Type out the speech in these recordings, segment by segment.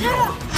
Him.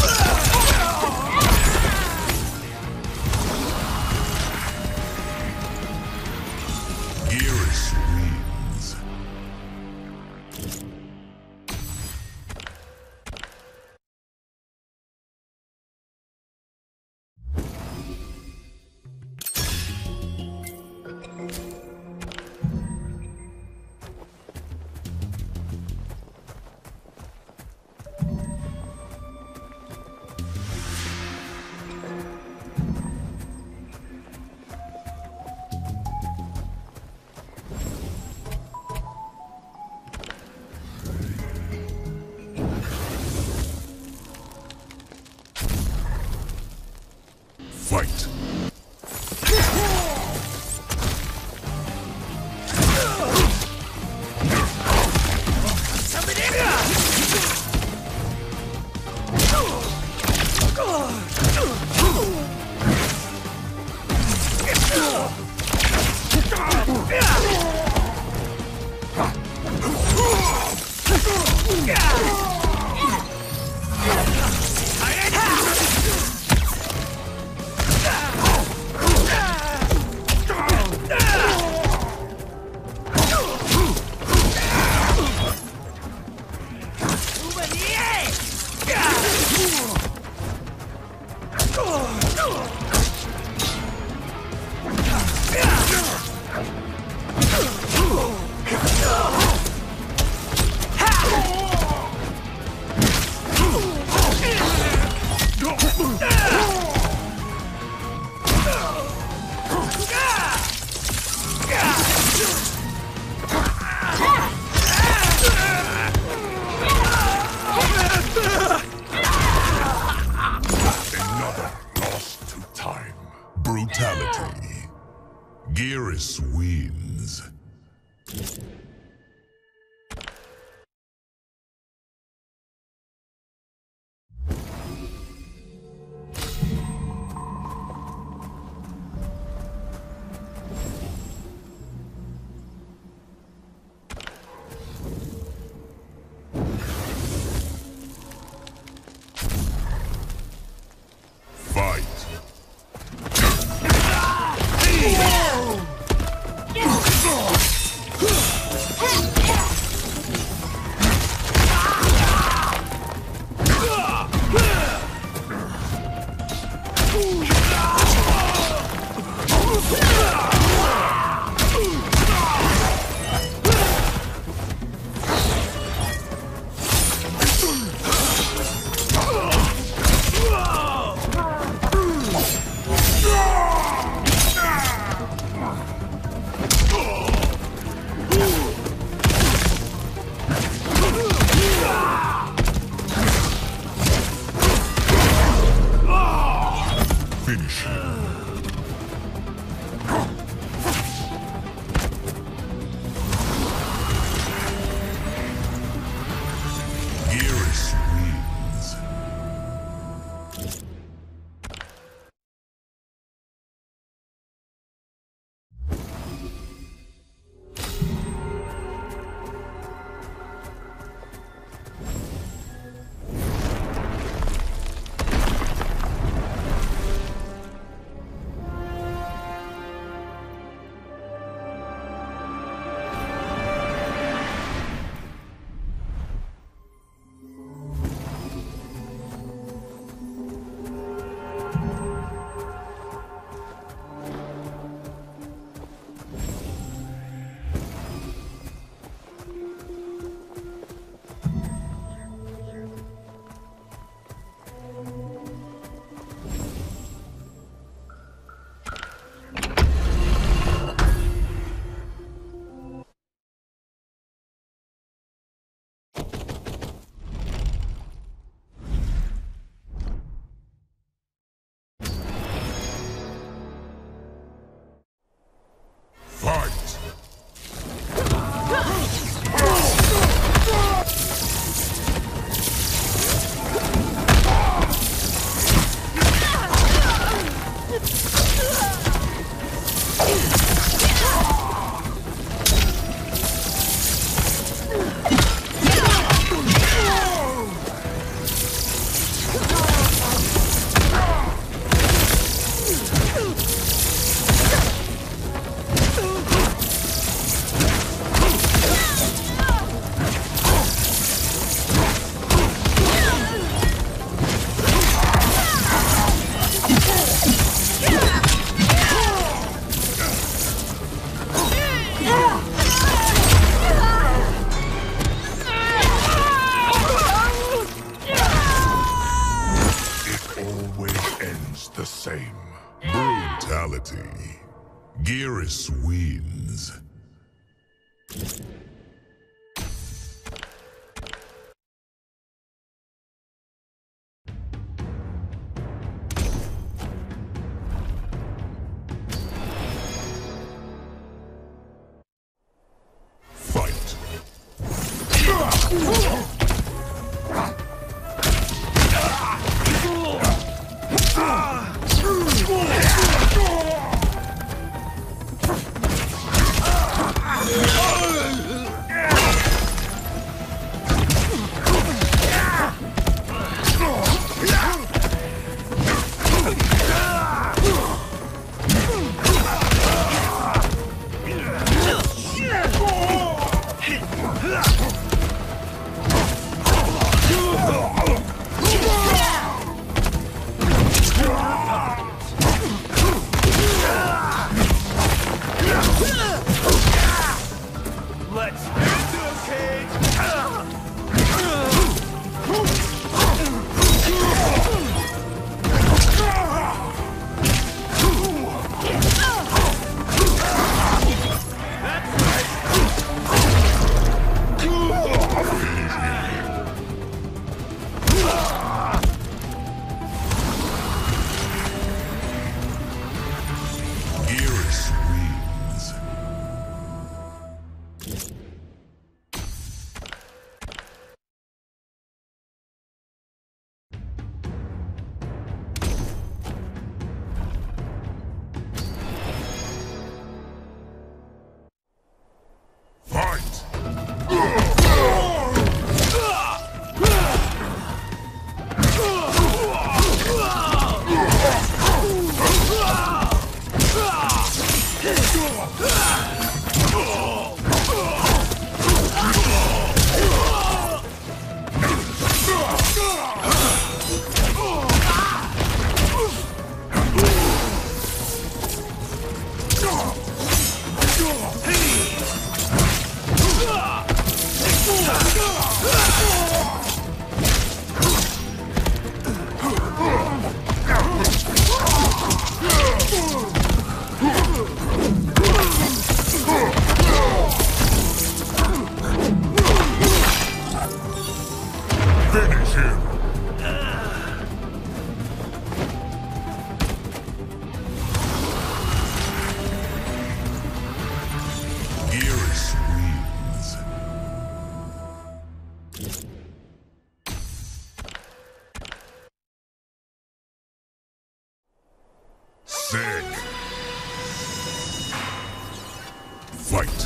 Fight.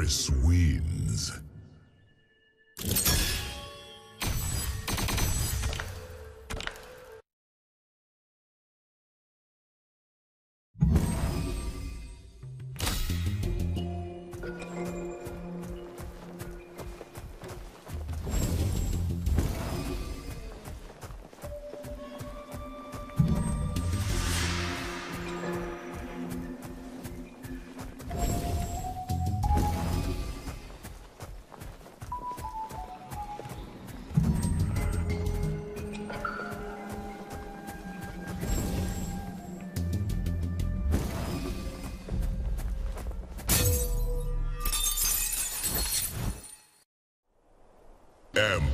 Geras Ambush.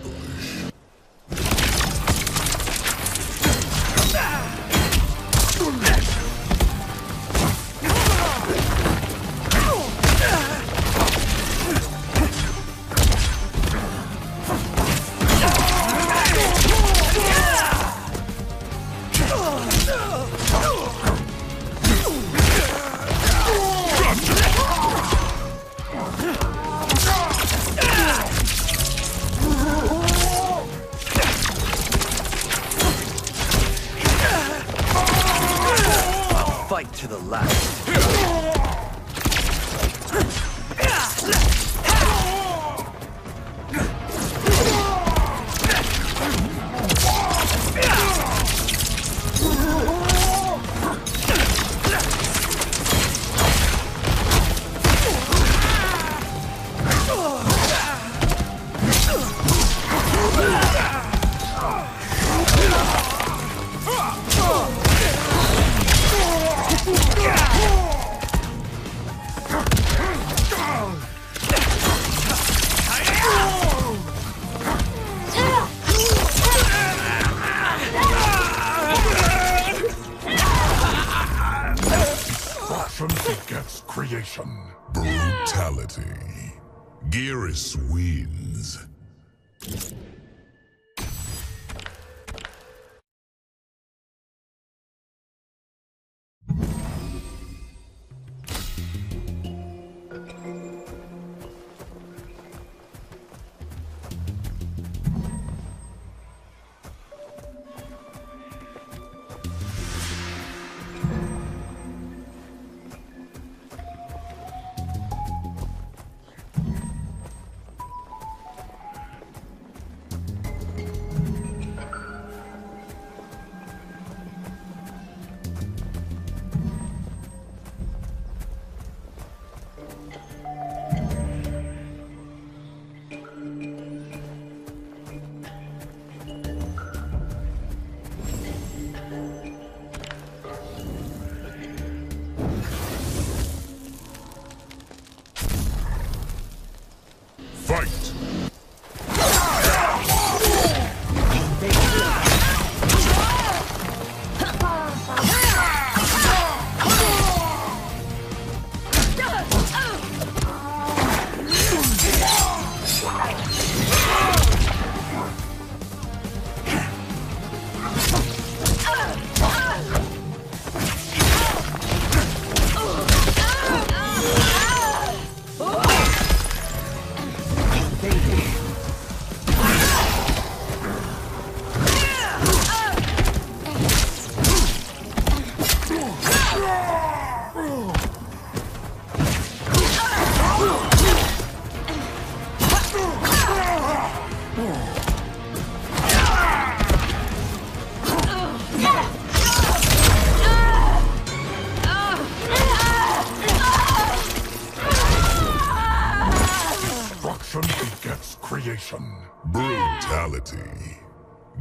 Brutality.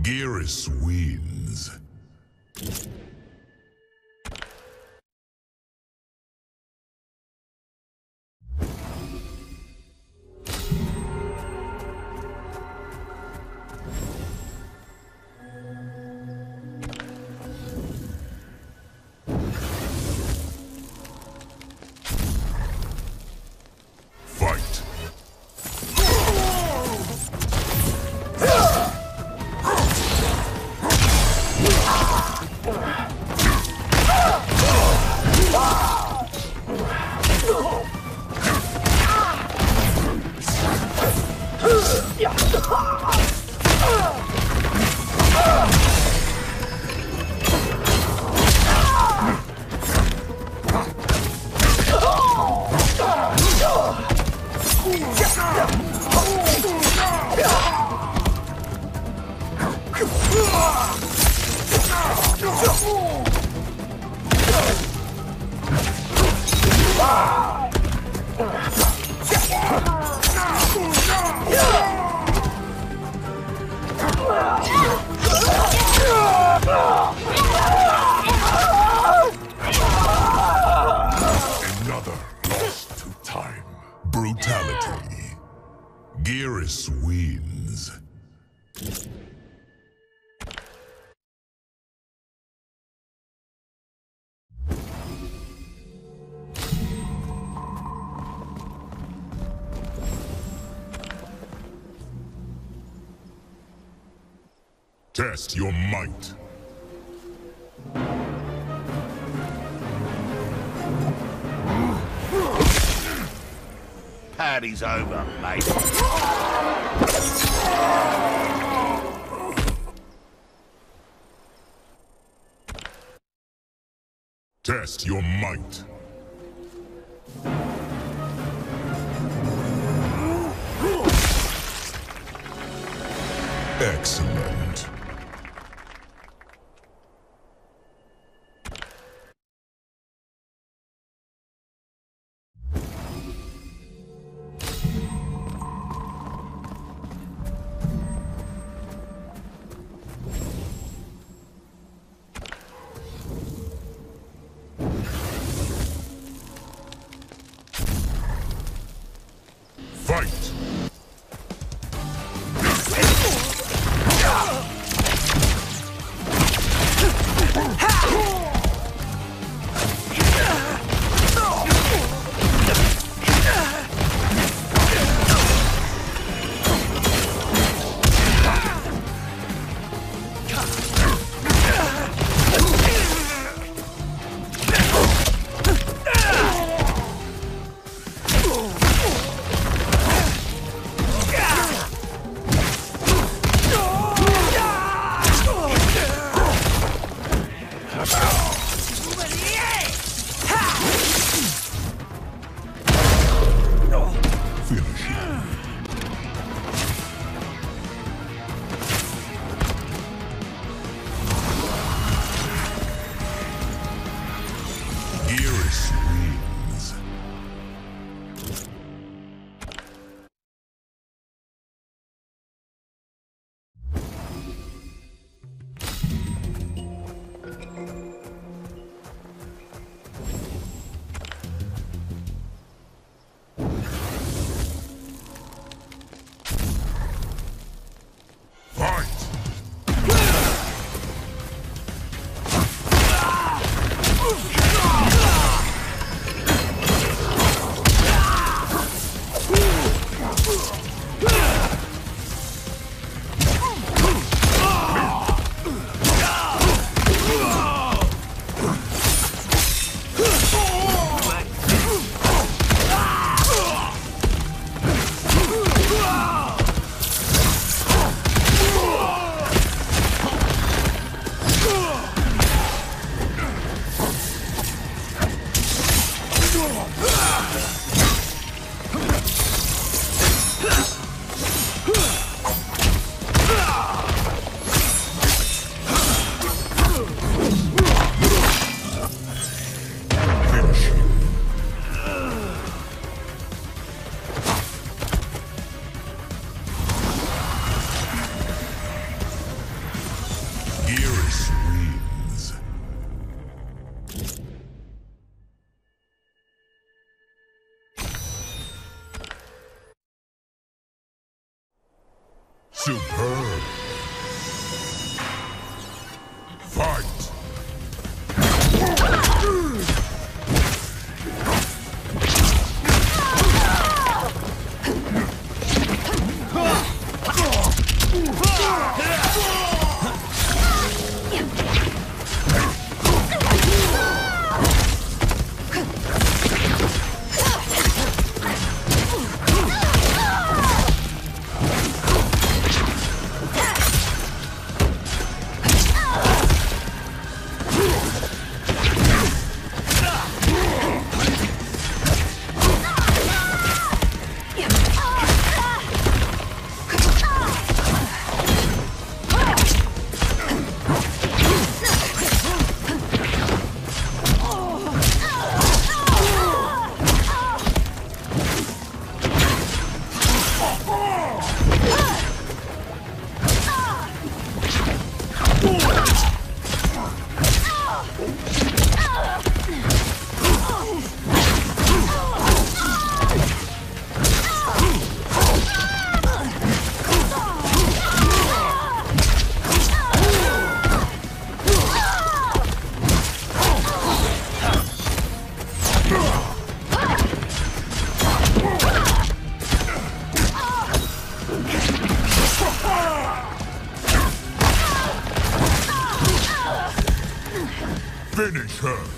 Geras wins. Brutality. Geras wins. Test your might. Party's over, mate. Test your might. Excellent. Finish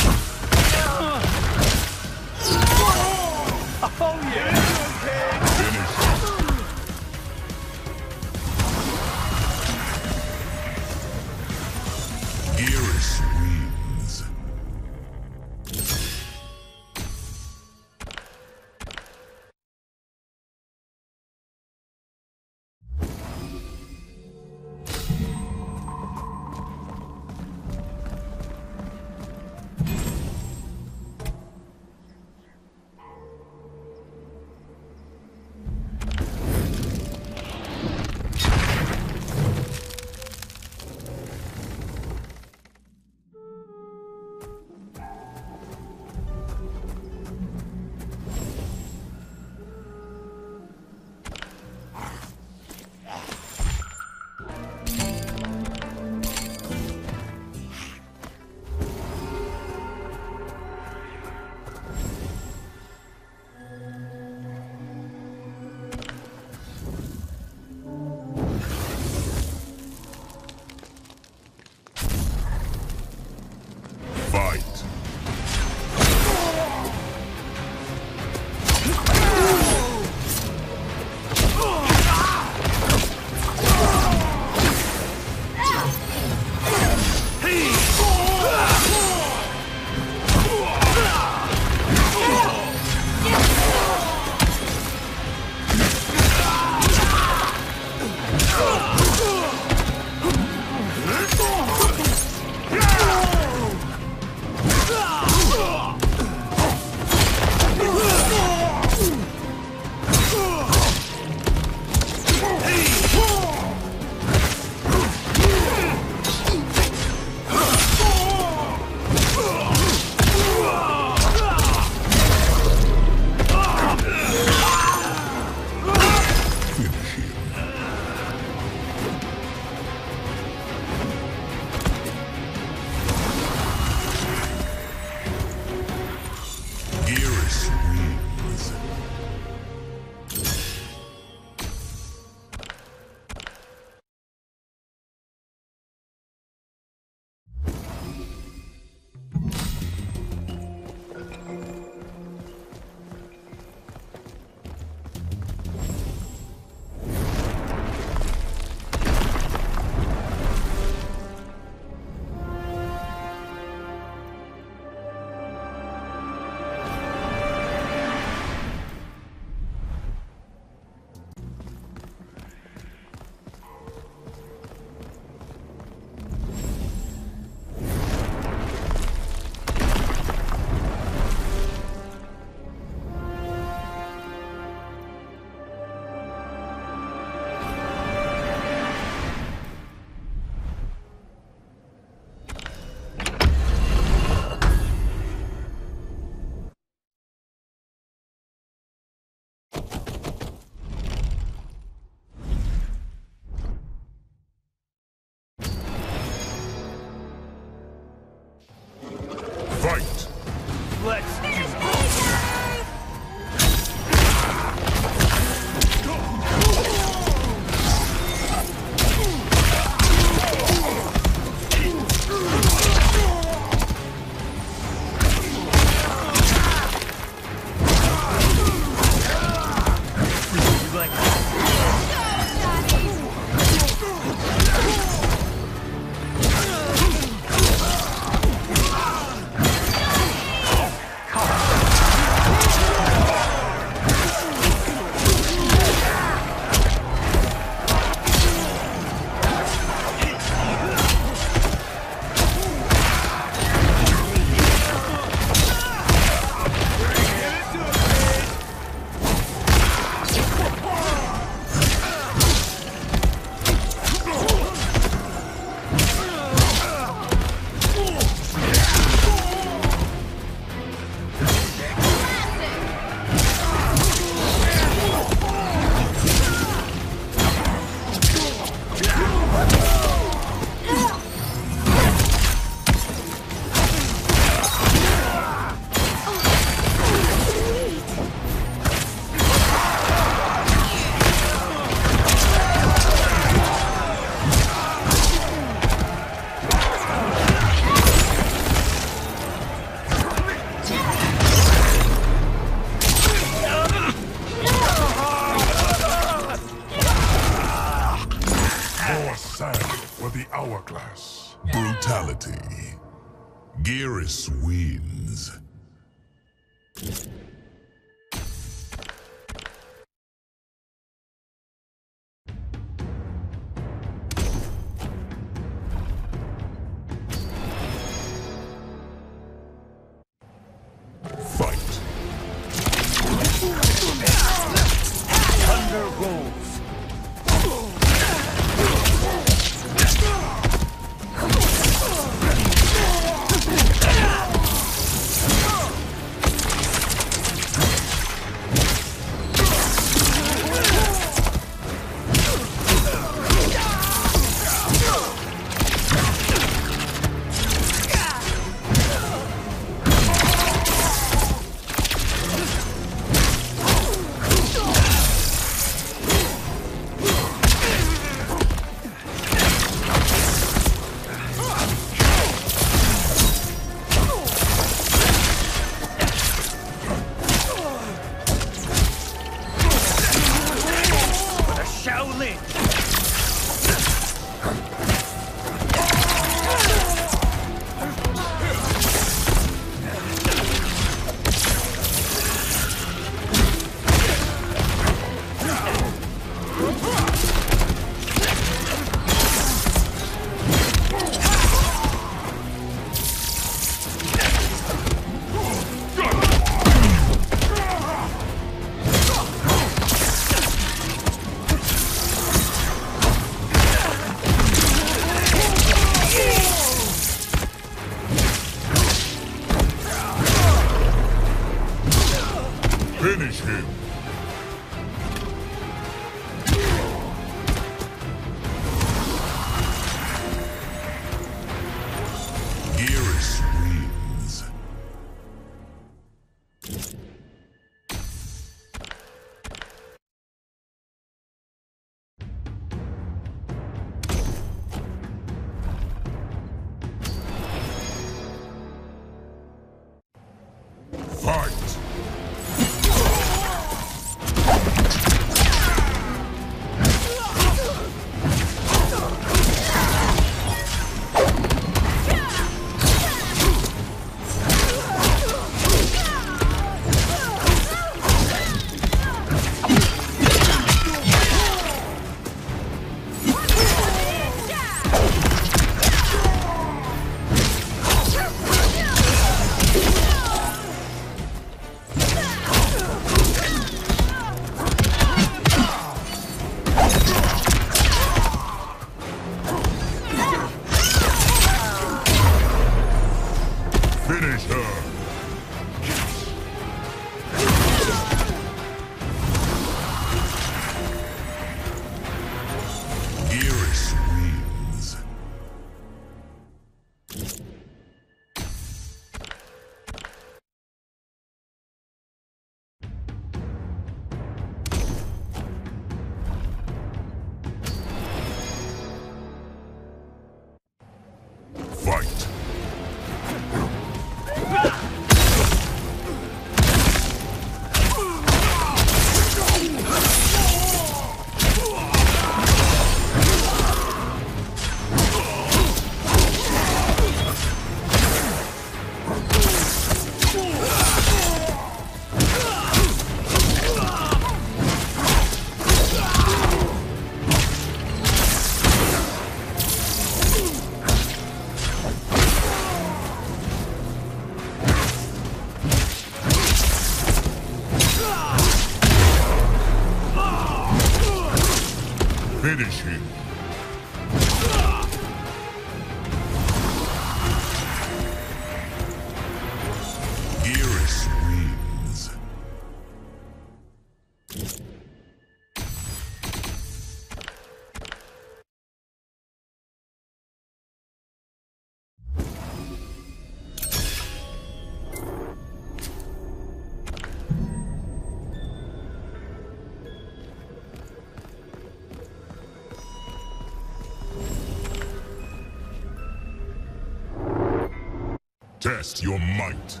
Test your might.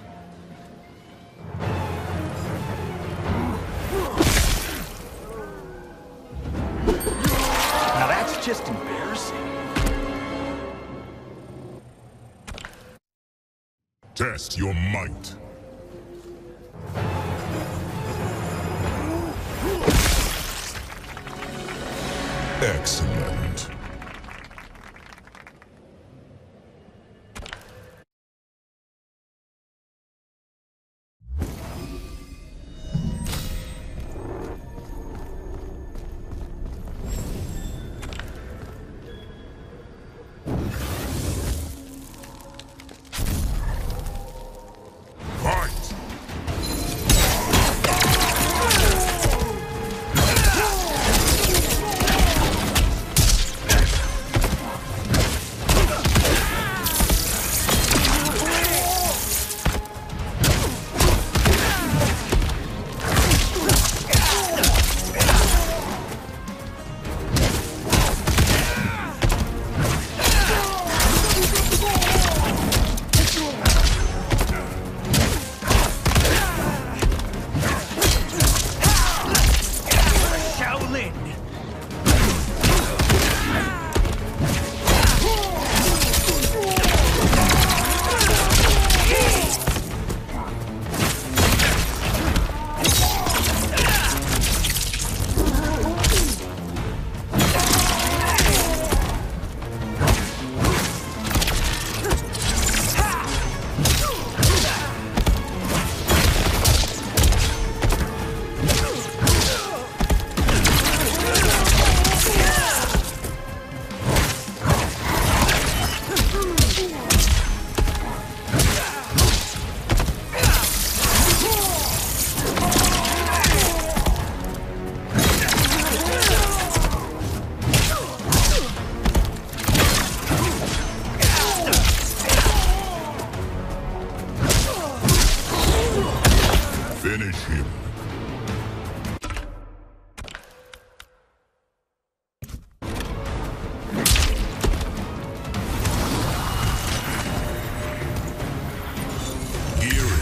Now that's just embarrassing. Test your might. Excellent.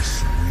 Geras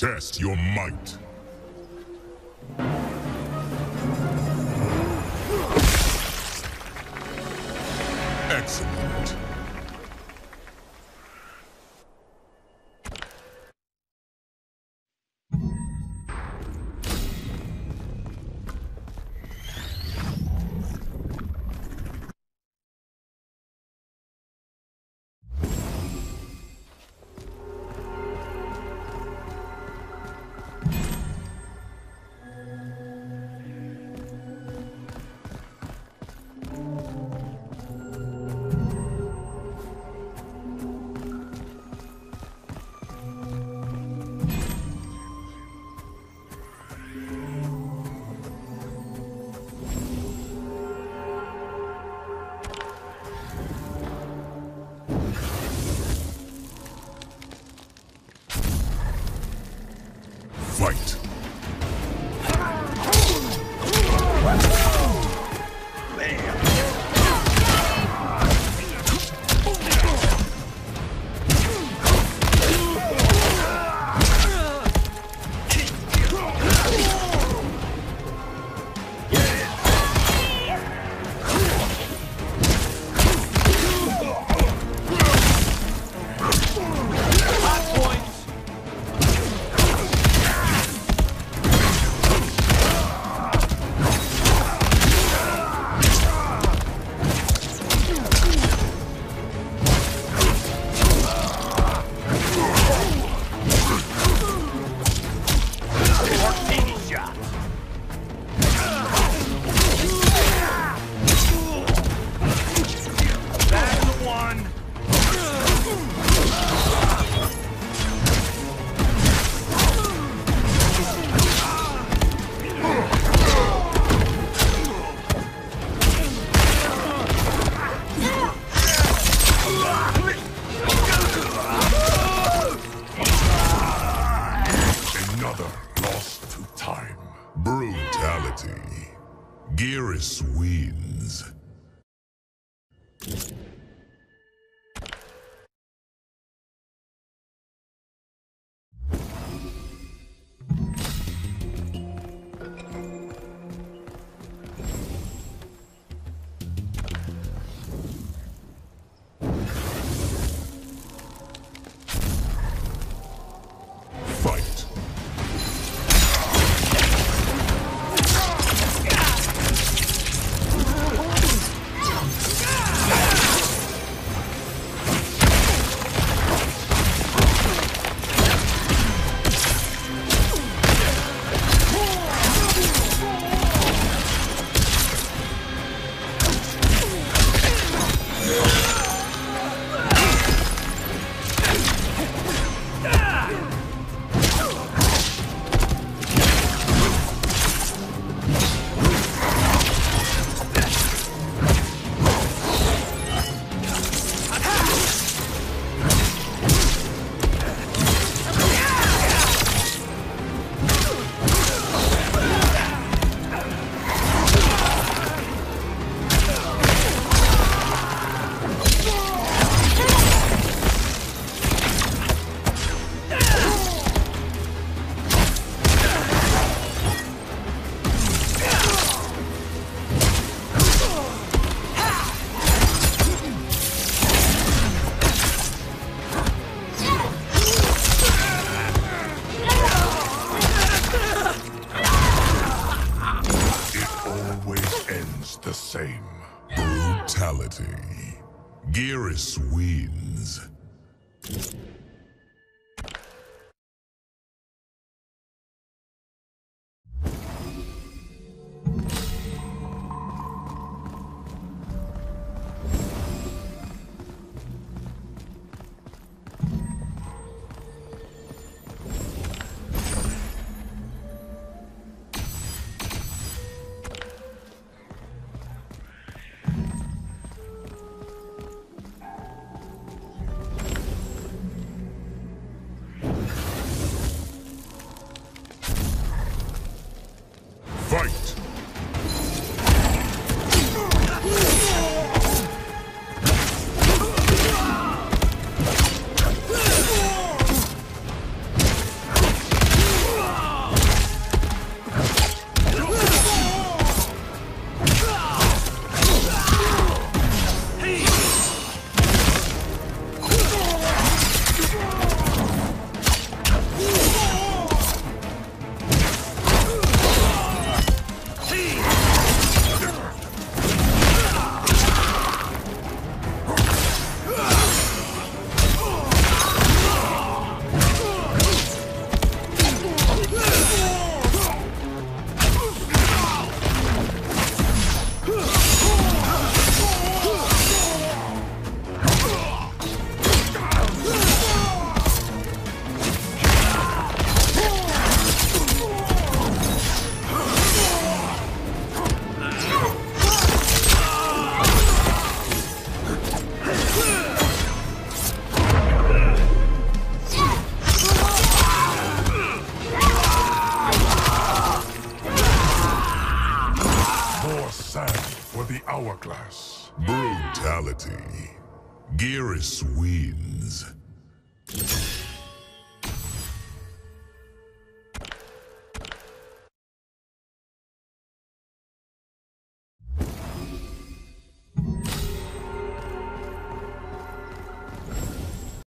Test your might.